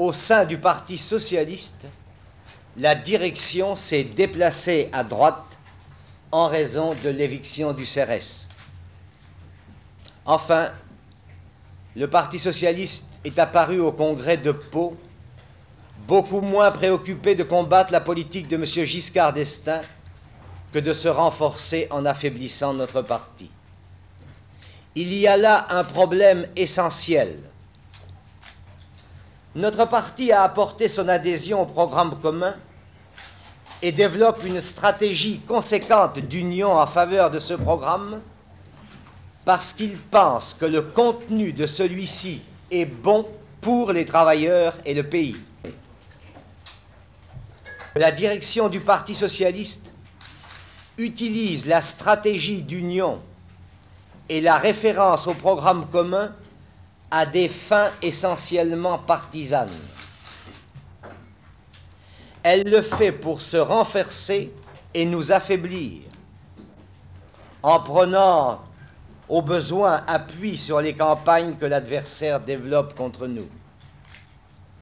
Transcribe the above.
au sein du Parti socialiste, la direction s'est déplacée à droite en raison de l'éviction du CRS. Enfin, le Parti socialiste est apparu au congrès de Pau beaucoup moins préoccupé de combattre la politique de M. Giscard d'Estaing que de se renforcer en affaiblissant notre parti. Il y a là un problème essentiel. Notre parti a apporté son adhésion au programme commun et développe une stratégie conséquente d'union en faveur de ce programme parce qu'il pense que le contenu de celui-ci est bon pour les travailleurs et le pays. La direction du Parti socialiste utilise la stratégie d'union et la référence au programme commun à des fins essentiellement partisanes. Elle le fait pour se renforcer et nous affaiblir, en prenant au besoin appui sur les campagnes que l'adversaire développe contre nous.